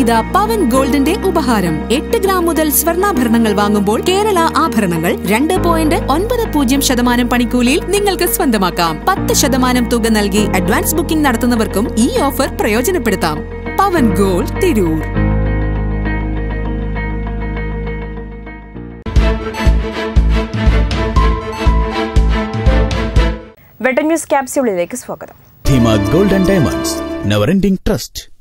ഇതാ പവൻ ഗോൾഡിന്റെ ഉപഹാരം. എട്ട് ഗ്രാം മുതൽ സ്വർണാഭരണങ്ങൾ വാങ്ങുമ്പോൾ കേരള ആഭരണങ്ങൾ രണ്ട് പോയിന്റ് ഒൻപത് പൂജ്യം ശതമാനം പണിക്കൂലിയിൽ നിങ്ങൾക്ക് സ്വന്തമാക്കാം. പത്ത് ശതമാനം തുക നൽകി അഡ്വാൻസ് ബുക്കിംഗ് നടത്തുന്നവർക്കും ഈ ഓഫർ പ്രയോജനപ്പെടുത്താം. പവൻ ഗോൾഡ് തിരൂർ. വെട്ടൻ ന്യൂസ് ക്യാപ്സ്യൂളിലേക്ക് സ്വാഗതം. Gold golden diamonds. Never ending trust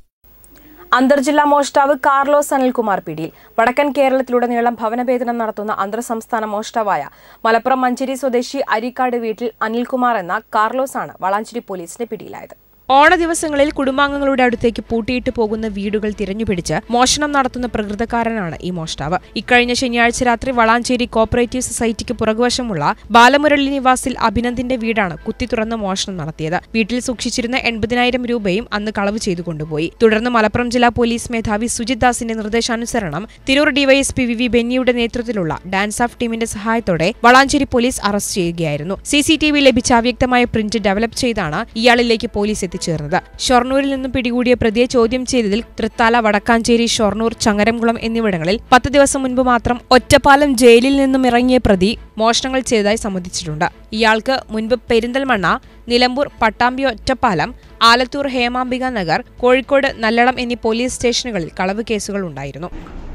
അന്തർജില്ലാ മോഷ്ടാവ് കാർലോസ് അനിൽകുമാർ പിടിയിൽ. വടക്കൻ കേരളത്തിലുടനീളം ഭവനഭേദനം നടത്തുന്ന അന്തർ സംസ്ഥാന മോഷ്ടാവായ മലപ്പുറം മഞ്ചേരി സ്വദേശി അരിക്കാട് വീട്ടിൽ അനിൽകുമാർ എന്ന കാർലോസ് ആണ് വളാഞ്ചേരി പോലീസിന്റെ പിടിയിലായത്. ഓണ ദിവസങ്ങളിൽ കുടുംബാംഗങ്ങളുടെ അടുത്തേക്ക് പൂട്ടിയിട്ട് പോകുന്ന വീടുകൾ തിരഞ്ഞുപിടിച്ച് മോഷണം നടത്തുന്ന പ്രകൃതക്കാരനാണ് ഈ മോഷ്ടാവ്. ഇക്കഴിഞ്ഞ ശനിയാഴ്ച രാത്രി വളാഞ്ചേരി കോപ്പറേറ്റീവ് സൊസൈറ്റിക്ക് പുറകുവശമുള്ള ബാലമുരളി നിവാസിൽ അഭിനന്ദിന്റെ വീടാണ് കുത്തി തുറന്ന് മോഷണം നടത്തിയത്. വീട്ടിൽ സൂക്ഷിച്ചിരുന്ന എൺപതിനായിരം രൂപയും അന്ന് കളവ് ചെയ്തു കൊണ്ടുപോയി. തുടർന്ന് മലപ്പുറം ജില്ലാ പോലീസ് മേധാവി സുജിത് ദാസിന്റെ നിർദ്ദേശാനുസരണം തിരൂർ ഡിവൈഎസ്പി വി വി ബെന്നിയുടെ നേതൃത്വത്തിലുള്ള ഡാൻസ് ഓഫ് ടീമിന്റെ സഹായത്തോടെ വളാഞ്ചേരി പോലീസ് അറസ്റ്റ് ചെയ്യുകയായിരുന്നു. സിസിടിവി ലഭിച്ച അവ്യക്തമായ പ്രിന്റ് ഡെവലപ്പ് ചെയ്താണ് ഇയാളിലേക്ക് പോലീസ് എത്തിച്ചേർന്നത് ഷൊർണൂരിൽ നിന്നും പിടികൂടിയ പ്രതിയെ ചോദ്യം ചെയ്തതിൽ തൃത്താല വടക്കാഞ്ചേരി ഷൊർണൂർ ചങ്ങരംകുളം എന്നിവിടങ്ങളിൽ പത്ത് ദിവസം മുൻപ് മാത്രം ഒറ്റപ്പാലം ജയിലിൽ നിന്നും ഇറങ്ങിയ പ്രതി മോഷണങ്ങൾ ചെയ്തതായി സമ്മതിച്ചിട്ടുണ്ട്. ഇയാൾക്ക് മുൻപ് പെരിന്തൽമണ്ണ നിലമ്പൂർ പട്ടാമ്പി ഒറ്റപ്പാലം ആലത്തൂർ ഹേമാംബിക നഗർ കോഴിക്കോട് നല്ലടം എന്നീ പോലീസ് സ്റ്റേഷനുകളിൽ കളവ് കേസുകൾ ഉണ്ടായിരുന്നു.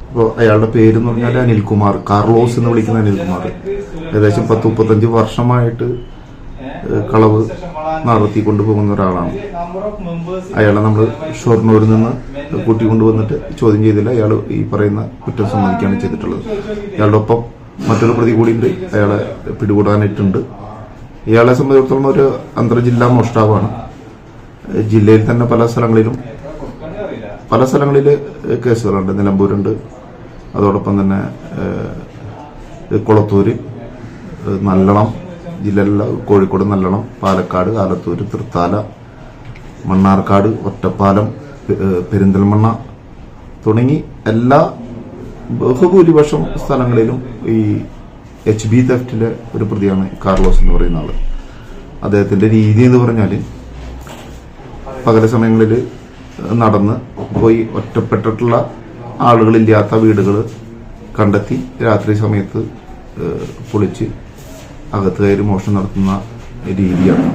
അപ്പോൾ അയാളുടെ പേര് എന്ന് പറഞ്ഞാൽ അനിൽകുമാർ കാർലോസ് എന്ന് വിളിക്കുന്ന അനിൽകുമാർ. ഏകദേശം പത്ത് മുപ്പത്തഞ്ച് വർഷമായിട്ട് കളവ് നടത്തി കൊണ്ടുപോകുന്ന ഒരാളാണ്. അയാളെ നമ്മൾ ഷൊർണൂരിൽ നിന്ന് കൂട്ടിക്കൊണ്ടുവന്നിട്ട് ചോദ്യം ചെയ്തില്ല. അയാൾ ഈ പറയുന്ന കുറ്റം സമ്മതിക്കുകയാണ് ചെയ്തിട്ടുള്ളത്. അയാളുടെ ഒപ്പം മറ്റൊരു പ്രതി കൂടിയുണ്ട്. അയാളെ പിടികൂടാനായിട്ടുണ്ട്. ഇയാളെ സംബന്ധിച്ചിടത്തോളം ഒരു അന്തർജില്ലാ മോഷ്ടാവാണ്. ജില്ലയിൽ തന്നെ പല സ്ഥലങ്ങളിലും പല സ്ഥലങ്ങളിൽ കേസുകളുണ്ട്. നിലമ്പൂരുണ്ട്. അതോടൊപ്പം തന്നെ കൊളത്തൂര് ഏഹ്, ജില്ലയിലുള്ള കോഴിക്കോട് നല്ലോണം പാലക്കാട് ആലത്തൂർ തൃത്താല മണ്ണാർക്കാട് ഒറ്റപ്പാലം പെരിന്തൽമണ്ണ തുടങ്ങി എല്ലാ ബഹുഭൂരിപക്ഷം സ്ഥലങ്ങളിലും ഈ എച്ച് ബി തെഫ്റ്റിലെ ഒരു പ്രതിയാണ് കാർലോസ് എന്ന് പറയുന്ന ആൾ. അദ്ദേഹത്തിന്റെ രീതി എന്ന് പറഞ്ഞാൽ പകല സമയങ്ങളിൽ നടന്ന് പോയി ഒറ്റപ്പെട്ടിട്ടുള്ള ആളുകളില്ലാത്ത വീടുകൾ കണ്ടെത്തി രാത്രി സമയത്ത് പൊളിച്ച് അകത്ത് കയറി മോഷണം നടത്തുന്ന രീതിയാണ്.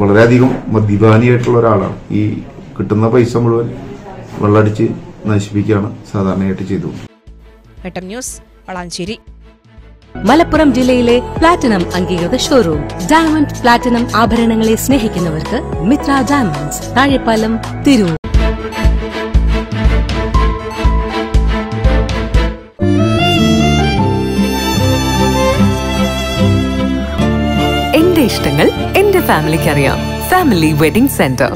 വളരെയധികം മദ്യപാനിയായിട്ടുള്ള ഒരാളാണ്. ഈ കിട്ടുന്ന പൈസ മുഴുവൻ വെള്ളടിച്ച് നശിപ്പിക്കുകയാണ് സാധാരണയായിട്ട് ചെയ്തു. ന്യൂസ് വളാഞ്ചേരി. മലപ്പുറം ജില്ലയിലെ പ്ലാറ്റിനം അംഗീകൃത ഷോറൂം. ഡയമണ്ട് പ്ലാറ്റിനം ആഭരണങ്ങളെ സ്നേഹിക്കുന്നവർക്ക് മിത്ര ഡയമണ്ട്സ് താഴെപ്പാലം തിരൂർ. ഇഷ്ടങ്ങൾ എന്റെ ഫാമിലിക്ക് അറിയാം ഫാമിലി വെഡിംഗ് സെന്റർ